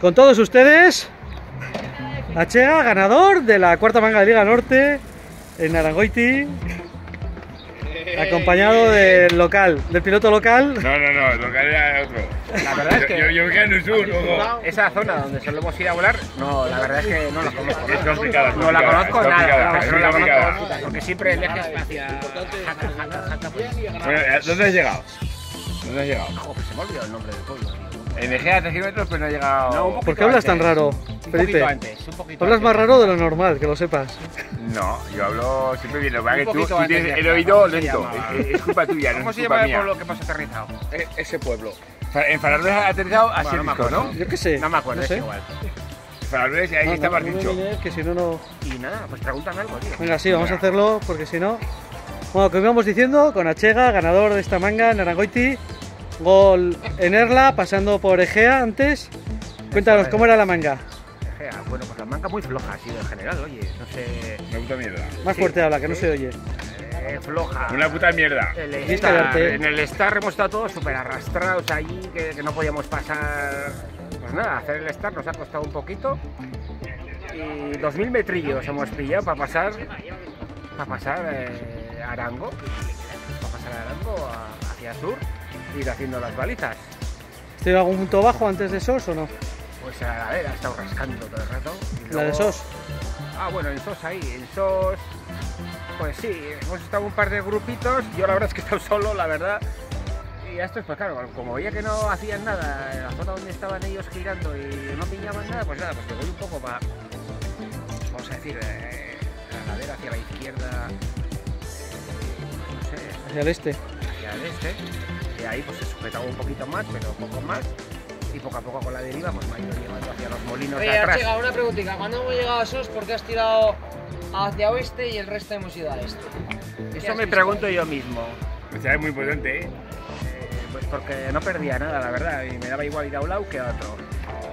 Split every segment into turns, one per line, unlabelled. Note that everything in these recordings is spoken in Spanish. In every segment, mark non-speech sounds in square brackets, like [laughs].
Con todos ustedes, Achea, ganador de la cuarta manga de Liga Norte en Arangoiti, acompañado del local, del piloto local.
No, no, no, el local era otro.
La verdad es que-
Yo, yo, me quedé en el sur, ojo.
Esa zona donde solemos ir a volar, no, la verdad es que no la conozco.
Es complicada,
No la conozco
es
nada, no,
es
no la conozco, porque siempre el eje es hacia
Bueno, eh, ¿dónde has llegado? ¿Dónde has llegado?
jo, pues se me ha olvidado el nombre del pueblo. Tío.
En Egea a 3 kilómetros, pero no he llegado.
No, un poco-
¿Por qué hablas tan raro,
Un
Felipe?
poquito antes, un poquito
Hablas
antes.
más raro de lo normal, que lo sepas.
No, yo hablo siempre bien. Lo que es que tú, tú tienes
de
el oído
¿cómo se
lento. Es, es culpa tuya, no
¿Cómo
es
se llama el
mía.
pueblo que hemos aterrizado?
E- ese pueblo.
En Faralbes ha aterrizado a
Bueno, no acuerdo.
¿no?
Yo qué sé.
No me acuerdo,
no
es
sé.
igual.
Faralbes, ahí
No,
está
no,
más dicho.
que si no, no...
Y nada, pues pregúntame algo, tío.
Venga, sí, vamos a hacerlo, porque si no... Bueno, como íbamos diciendo, con Achega, ganador de esta manga, en Arangoiti, gol en Erla, pasando por Egea antes. Cuéntanos, ¿cómo era la manga?
Egea, Bueno, pues la manga muy floja ha sido en general, oye, no sé,
Una puta mierda.
Más
Sí,
fuerte habla, que no
sí.
se oye.
eh, floja.
Una puta mierda.
El
darte.
en el Star hemos estado todos súper arrastrados allí, que, que no podíamos pasar. Pues nada, hacer el Star nos ha costado un poquito. Y 2.000 metrillos hemos pillado para pasar. Para pasar eh, Arango. Para pasar a Arango a- hacia sur. Ir haciendo las balizas.
¿Estoy en algún punto bajo antes de SOS o no?
Pues a la vera, ha estado rascando todo el rato. y
La de
luego-
SOS.
Ah, bueno, en SOS ahí, en SOS. Pues sí, hemos estado un par de grupitos. Yo la verdad es que he estado solo, la verdad. Y a estos, pues claro, como veía que no hacían nada en la zona donde estaban ellos girando y no pillaban nada, pues nada, pues me voy un poco para. Vamos a decir, eh, la ladera hacia la izquierda. eh, no sé,
Hacia el este.
hacia el este. Y ahí pues se sujetaba un poquito más, pero poco más. Y poco a poco con la deriva, pues me ha ido llevando hacia los molinos de
Oye,
atrás.
Archega, una preguntita. Cuando hemos llegado a SOS, ¿por qué has tirado hacia oeste y el resto hemos ido a este? ¿Qué
Eso me pregunto yo mismo.
O sea, es muy potente, ¿eh?
Eh, Pues porque no perdía nada, la verdad, y me daba igual ir a un lado que a otro.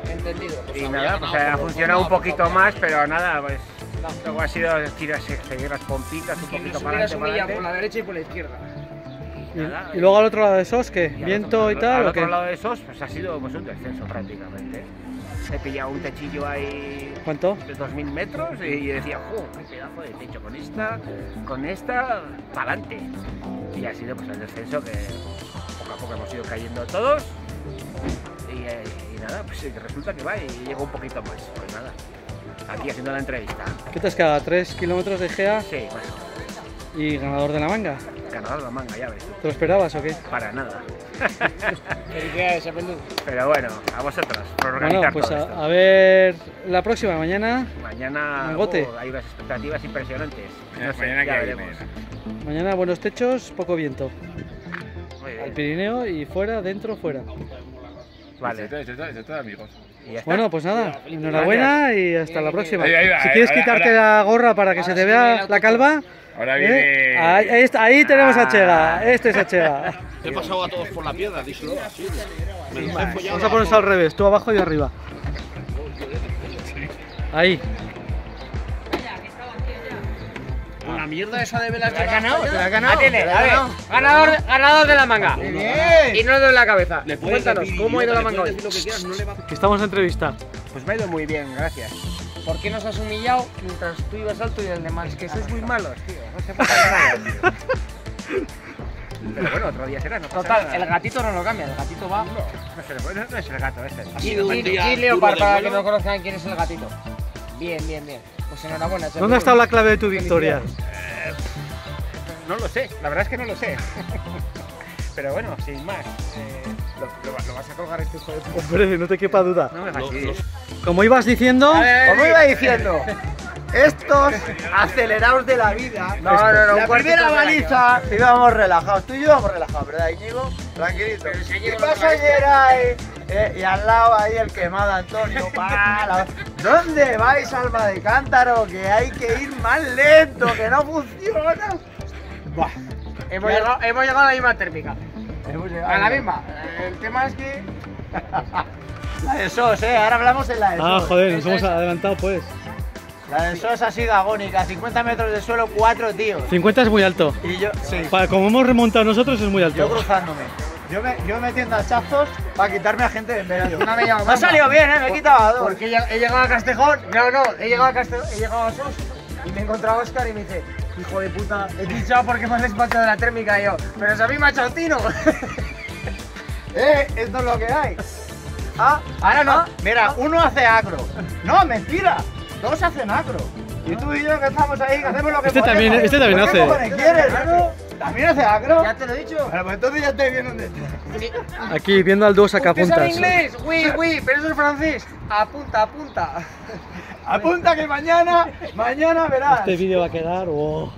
Entendido. Pues
Y nada, pues ha funcionado un poquito
por
más, pero nada, pues luego ha sido tirar, seguir las pompitas un poquito para adelante,
por la derecha y por la izquierda.
Y,
nada,
y luego al otro lado de SOS, ¿qué?
y
¿Viento
otro-
y tal
Al
o
otro
qué?
lado de esos, pues ha sido pues, un descenso prácticamente. He pillado un techillo ahí
¿Cuánto?
de 2000 metros y decía, ¡jo! ¡Qué pedazo de techo! Con esta, con esta, para adelante. Y ha sido pues el descenso que poco a poco hemos ido cayendo todos. Y, eh, y nada, pues resulta que va y llegó un poquito más. Pues nada, aquí haciendo la entrevista.
¿Qué te has quedado? ¿3 kilómetros de Egea
Sí, bueno,
y ganador de la manga?
Ganador la manga, ya ves.
¿Te lo esperabas o qué?
Para nada. [laughs]
Felicidades.
Pero bueno, a vosotros, por
Bueno,
organizar
pues
todo
a,
esto.
a ver la próxima, mañana.
Mañana
Mangote.
oh, hay unas expectativas impresionantes. No sé,
Mañana
ya
que
veremos.
viene.
Mañana buenos techos, poco viento. Al. Pirineo y fuera, dentro, fuera.
Vale.
Amigos.
Bueno, pues nada, enhorabuena y hasta la próxima. Si quieres quitarte la gorra para que se te vea la calva,
Ahora
¿eh?
viene.
ahí, ahí está- ahí tenemos a
Ah.
Chega. Este es Achega.
He pasado a todos por la piedra, díselo así.
Vamos a ponernos al revés, tú abajo y arriba. Ahí.
Una mierda esa de velas
¿Te has ganado? ¿Te has ganado?
Tiene,
¿Te has
a ver,
ganado?
ganador, ganador de la manga. Y no de la cabeza.
Le
Cuéntanos, ¿cómo ha ido la manga hoy?
que
estamos en entrevista.
Pues me ha ido muy bien, gracias.
¿Por qué nos has humillado mientras tú ibas alto y el demás?
Es que sois muy malos, tío. No se puede hacer nada, tío. [laughs] Pero bueno, otro día será, no pasa
Total,
nada.
el gatito no lo cambia, el gatito va.
No, no, se le puede- no es el gato este.
Duro
Leopard,
de
para que no conozcan quién es el gatito. Bien, bien, bien. Pues enhorabuena.
¿Dónde ha estado la clave de tu victoria?
No lo sé, la verdad es que no lo sé. [laughs] Pero bueno, sin más. eh, lo, lo- lo vas a colgar este hijo de puta.
Hombre, no te quepa duda.
No me fastidies.
Como ibas diciendo,
Como iba diciendo, [laughs] estos acelerados de la vida.
No, no, no,
La primera baliza íbamos relajados. Tú y yo íbamos relajados, ¿verdad, Íñigo? Tranquilito. ¿Qué pasa ayer ahí? Eh, y al lado ahí el quemado Antonio. ¡Pala! ¿Dónde vais, alma de cántaro? Que hay que ir más lento, que no funciona. Buah.
Hemos llegado, hemos llegado a la misma térmica.
Hemos llegado
A la misma. El tema es que. [laughs]
La de SOS, eh. Ahora hablamos de la de
Ah, joder, nos hemos adelantado pues.
La de SOS ha sido agónica. 50 metros de suelo, cuatro tíos.
50 es muy alto.
Y yo, sí.
Para como hemos remontado nosotros es muy
Yo
alto.
cruzándome. Yo, me, yo metiendo hachazos para quitarme a gente de en medio.
No me
ha salido bien, ¿eh? Me he quitado a dos.
Porque he he llegado a Castejón, no, no, he llegado a Castejón, he llegado a Sos y me he encontrado a Oscar y me dice, hijo de puta, he pinchado porque me has despachado de la térmica y yo, pero si a mí me ha echado tino. [laughs]
¡Eh! Esto es lo que hay. Ah,
Ahora no.
ah, mira, uno hace acro. No, mentira. Dos hacen acro. Y tú y yo que estamos ahí, que hacemos lo que
Este
podemos.
también- este también
¿Por qué
hace.
quieres, acro? ¿También hace acro?
Ya te lo he dicho.
Bueno, pues entonces ya estoy bien donde estás.
Aquí viendo al dúo
¿Usted
sacapuntas.
sabe inglés? Oui, oui, pero eso es francés. Apunta, apunta.
Apunta que mañana, mañana verás.
Este vídeo va a quedar. wow.